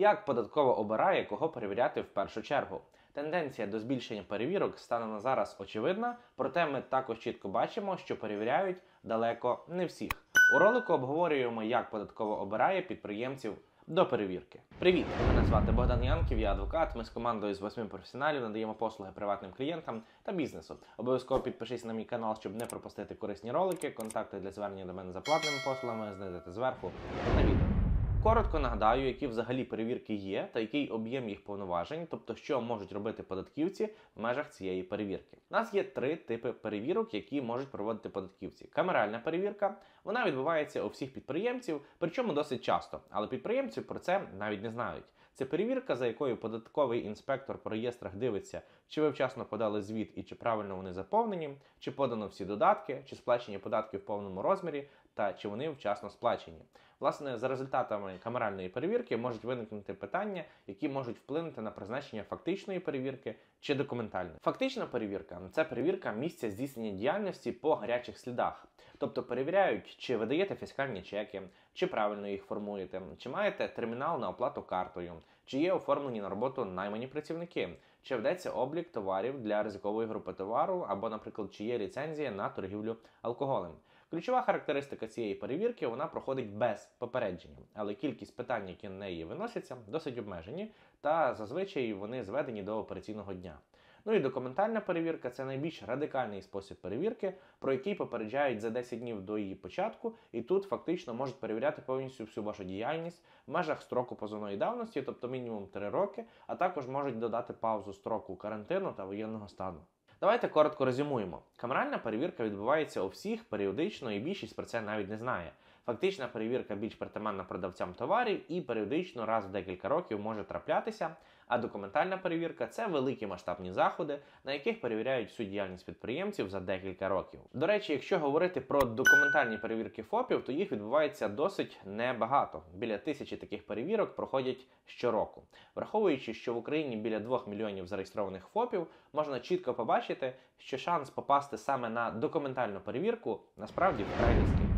Як податково обирає, кого перевіряти в першу чергу? Тенденція до збільшення перевірок стане на зараз очевидна, проте ми також чітко бачимо, що перевіряють далеко не всіх. У ролику обговорюємо, як податково обирає підприємців до перевірки. Привіт! Мене звати Богдан Янків, я адвокат. Ми з командою з восьми професіоналів надаємо послуги приватним клієнтам та бізнесу. Обов'язково підпишись на мій канал, щоб не пропустити корисні ролики. Контакти для звернення до мене за платними послугами знайдете зверху на відео. Коротко нагадаю, які взагалі перевірки є та який об'єм їх повноважень, тобто що можуть робити податківці в межах цієї перевірки. У нас є три типи перевірок, які можуть проводити податківці. Камеральна перевірка вона відбувається у всіх підприємців, причому досить часто, але підприємці про це навіть не знають. Це перевірка, за якою податковий інспектор по реєстрах дивиться, чи ви вчасно подали звіт і чи правильно вони заповнені, чи подано всі додатки, чи сплачені податки в повному розмірі, та чи вони вчасно сплачені. Власне, за результатами камеральної перевірки можуть виникнути питання, які можуть вплинути на призначення фактичної перевірки чи документальної. Фактична перевірка це перевірка місця здійснення діяльності по гарячих слідах. Тобто перевіряють, чи ви даєте фіскальні чеки, чи правильно їх формуєте, чи маєте термінал на оплату картою, чи є оформлені на роботу наймані працівники, чи ведеться облік товарів для ризикової групи товару, або, наприклад, чи є ліцензія на торгівлю алкоголем. Ключова характеристика цієї перевірки вона проходить без попередження, але кількість питань, які на неї виносяться, досить обмежені, та зазвичай вони зведені до операційного дня. Ну і документальна перевірка це найбільш радикальний спосіб перевірки, про який попереджають за 10 днів до її початку, і тут фактично можуть перевіряти повністю всю вашу діяльність в межах строку позовної давності, тобто мінімум 3 роки, а також можуть додати паузу строку карантину та воєнного стану. Давайте коротко резюмуємо. Камеральна перевірка відбувається у всіх періодично, і більшість про це навіть не знає. Фактична перевірка більш притаманна продавцям товарів і періодично раз в декілька років може траплятися. А документальна перевірка це великі масштабні заходи, на яких перевіряють всю діяльність підприємців за декілька років. До речі, якщо говорити про документальні перевірки ФОПів, то їх відбувається досить небагато. Біля тисячі таких перевірок проходять щороку. Враховуючи, що в Україні біля 2 мільйонів зареєстрованих ФОПів, можна чітко побачити, що шанс попасти саме на документальну перевірку насправді вкрай низький.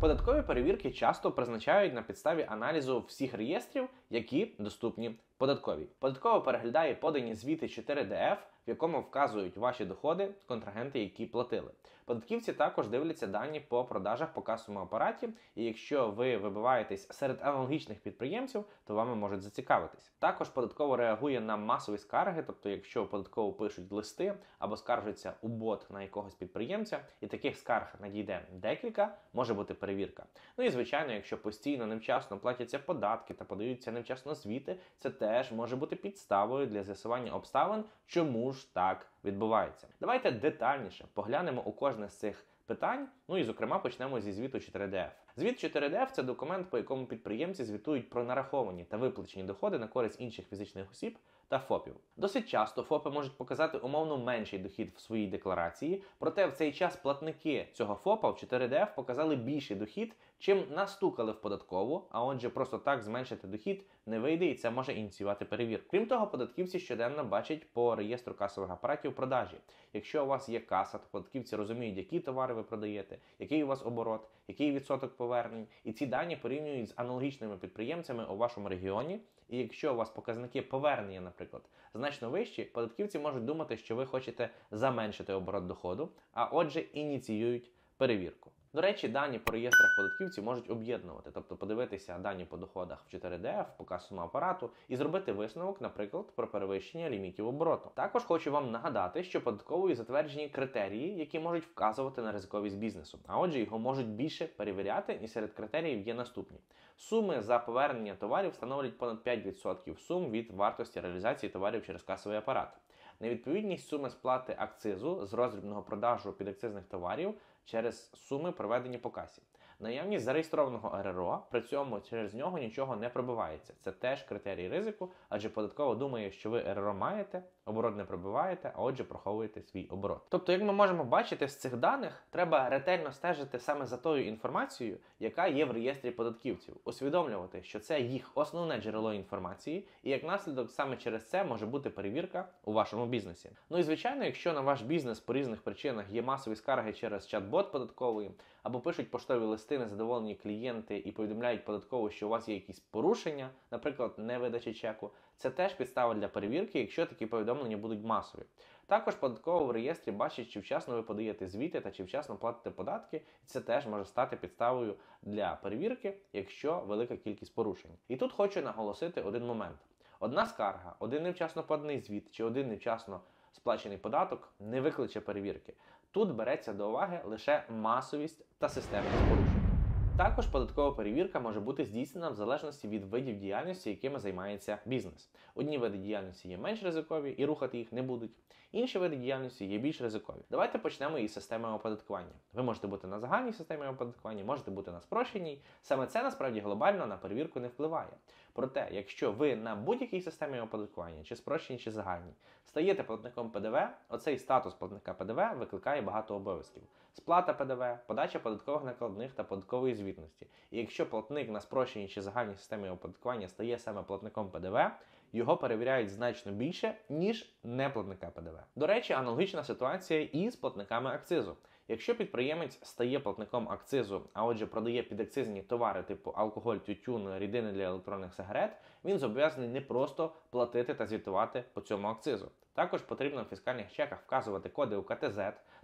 Податкові перевірки часто призначають на підставі аналізу всіх реєстрів, які доступні податковій. Податково переглядає подані звіти 4DF, в якому вказують ваші доходи контрагенти, які платили. Податківці також дивляться дані по продажах по касовому апараті, і якщо ви вибиваєтесь серед аналогічних підприємців, то вами можуть зацікавитись. Також податково реагує на масові скарги, тобто, якщо податково пишуть листи або скаржаться у бот на якогось підприємця, і таких скарг надійде декілька, може бути перевірка. Ну і звичайно, якщо постійно невчасно платяться податки та подаються невчасно звіти, це теж може бути підставою для з'ясування обставин, чому ж так відбувається. Давайте детальніше поглянемо у кожне з цих питань. Ну і зокрема почнемо зі звіту 4DF. Звіт 4DF – це документ, по якому підприємці звітують про нараховані та виплачені доходи на користь інших фізичних осіб та ФОПів. Досить часто ФОПи можуть показати умовно менший дохід в своїй декларації, проте в цей час платники цього ФОПа в 4DF показали більший дохід, чим настукали в податкову, а отже, просто так зменшити дохід не вийде і це може ініціювати перевірку. Крім того, податківці щоденно бачать по реєстру касових апаратів продажі. Якщо у вас є каса, то податківці розуміють, які товари ви продаєте, який у вас оборот, який відсоток повернень, і ці дані порівнюють з аналогічними підприємцями у вашому регіоні. І якщо у вас показники повернення, наприклад, значно вищі, податківці можуть думати, що ви хочете заменшити оборот доходу, а отже, ініціюють перевірку. До речі, дані по реєстрах податківців можуть об'єднувати, тобто подивитися дані по доходах в 4DF, по касовому апарату і зробити висновок, наприклад, про перевищення лімітів обороту. Також хочу вам нагадати, що податковою затверджені критерії, які можуть вказувати на ризиковість бізнесу, а отже, його можуть більше перевіряти, і серед критеріїв є наступні: суми за повернення товарів становлять понад 5% сум від вартості реалізації товарів через касовий апарат. Невідповідність суми сплати акцизу з роздрібного продажу підакцизних товарів через суми, проведені по касі. Наявність зареєстрованого РРО, при цьому через нього нічого не пробивається. Це теж критерій ризику, адже податково думає, що ви РРО маєте, оборот не пробиваєте, а отже, проховуєте свій оборот. Тобто, як ми можемо бачити з цих даних, треба ретельно стежити саме за тою інформацією, яка є в реєстрі податківців, усвідомлювати, що це їх основне джерело інформації, і як наслідок саме через це може бути перевірка у вашому бізнесі. Ну і звичайно, якщо на ваш бізнес по різних причинах є масові скарги через чат-бот податковий або пишуть поштові листи рости незадоволені клієнти і повідомляють податково, що у вас є якісь порушення, наприклад, невидача чеку, це теж підстава для перевірки, якщо такі повідомлення будуть масові. Також податково в реєстрі бачить, чи вчасно ви подаєте звіти та чи вчасно платите податки, і це теж може стати підставою для перевірки, якщо велика кількість порушень. І тут хочу наголосити один момент: одна скарга, один невчасно поданий звіт чи один невчасно сплачений податок не викличе перевірки. Тут береться до уваги лише масовість та системність порушень. Також податкова перевірка може бути здійснена в залежності від видів діяльності, якими займається бізнес. Одні види діяльності є менш ризикові і рухати їх не будуть. Інші види діяльності є більш ризикові. Давайте почнемо із системи оподаткування. Ви можете бути на загальній системі оподаткування, можете бути на спрощеній. Саме це насправді глобально на перевірку не впливає. Проте, якщо ви на будь-якій системі оподаткування, чи спрощеній, чи загальній, стаєте платником ПДВ, оцей статус платника ПДВ викликає багато обов'язків: сплата ПДВ, подача податкових накладних та податкової звітності. І якщо платник на спрощеній чи загальній системі оподаткування стає саме платником ПДВ, його перевіряють значно більше, ніж неплатника ПДВ. До речі, аналогічна ситуація і з платниками акцизу. Якщо підприємець стає платником акцизу, а отже продає підакцизні товари типу алкоголь, тютюн, рідини для електронних сигарет, він зобов'язаний не просто платити та звітувати по цьому акцизу. Також потрібно в фіскальних чеках вказувати коди УКТЗ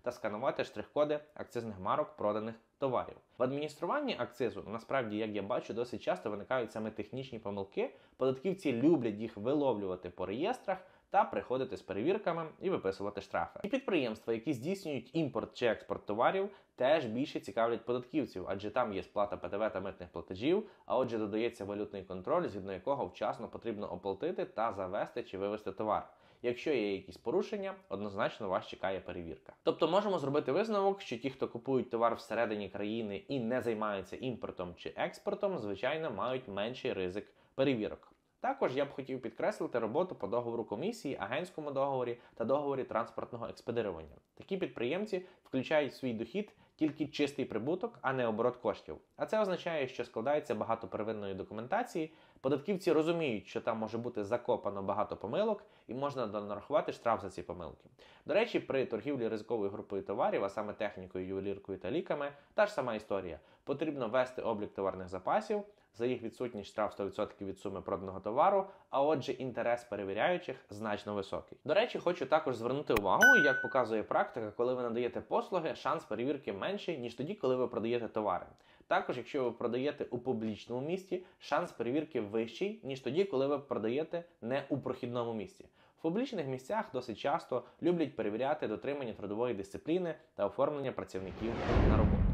та сканувати штрих-коди акцизних марок проданих товарів. В адмініструванні акцизу насправді, як я бачу, досить часто виникають саме технічні помилки. Податківці люблять їх виловлювати по реєстрах. Та приходити з перевірками і виписувати штрафи. І підприємства, які здійснюють імпорт чи експорт товарів, теж більше цікавлять податківців, адже там є сплата ПДВ та митних платежів. А отже, додається валютний контроль, згідно якого вчасно потрібно оплатити та завести чи вивести товар. Якщо є якісь порушення, однозначно вас чекає перевірка. Тобто можемо зробити висновок, що ті, хто купують товар всередині країни і не займаються імпортом чи експортом, звичайно мають менший ризик перевірок. Також я б хотів підкреслити роботу по договору комісії, агентському договорі та договорі транспортного експедирування. Такі підприємці включають свій дохід тільки чистий прибуток, а не оборот коштів. А це означає, що складається багато первинної документації. Податківці розуміють, що там може бути закопано багато помилок, і можна нарахувати штраф за ці помилки. До речі, при торгівлі ризиковою групою товарів, а саме технікою, ювеліркою та ліками, та ж сама історія. Потрібно вести облік товарних запасів. За їх відсутність штраф 100% від суми проданого товару, а отже, інтерес перевіряючих значно високий. До речі, хочу також звернути увагу, як показує практика, коли ви надаєте послуги, шанс перевірки менший, ніж тоді, коли ви продаєте товари. Також, якщо ви продаєте у публічному місті, шанс перевірки вищий, ніж тоді, коли ви продаєте не у прохідному місті. В публічних місцях досить часто люблять перевіряти дотримання трудової дисципліни та оформлення працівників на роботу.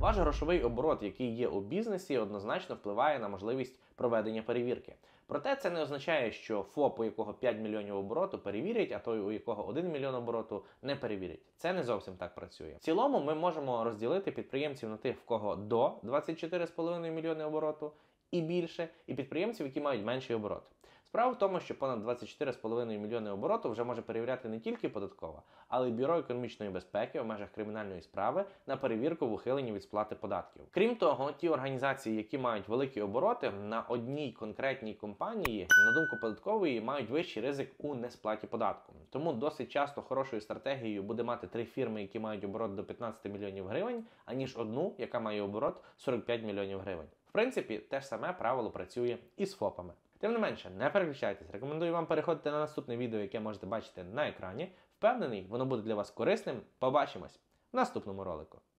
Ваш грошовий оборот, який є у бізнесі, однозначно впливає на можливість проведення перевірки. Проте це не означає, що ФОП, у якого 5 мільйонів обороту, перевірять, а той, у якого 1 мільйон обороту, не перевірять. Це не зовсім так працює. В цілому ми можемо розділити підприємців на тих, в кого до 24,5 мільйони обороту і більше, і підприємців, які мають менший оборот. Справа в тому, що понад 24,5 мільйони обороту вже може перевіряти не тільки податкова, але й бюро економічної безпеки в межах кримінальної справи на перевірку в ухиленні від сплати податків. Крім того, ті організації, які мають великі обороти на одній конкретній компанії, на думку податкової, мають вищий ризик у несплаті податку. Тому досить часто хорошою стратегією буде мати три фірми, які мають оборот до 15 мільйонів гривень, аніж одну, яка має оборот 45 мільйонів гривень. В принципі, те ж саме правило працює і з ФОПами. Тим не менше, не переключайтесь. Рекомендую вам переходити на наступне відео, яке можете бачити на екрані. Впевнений, воно буде для вас корисним. Побачимось в наступному ролику.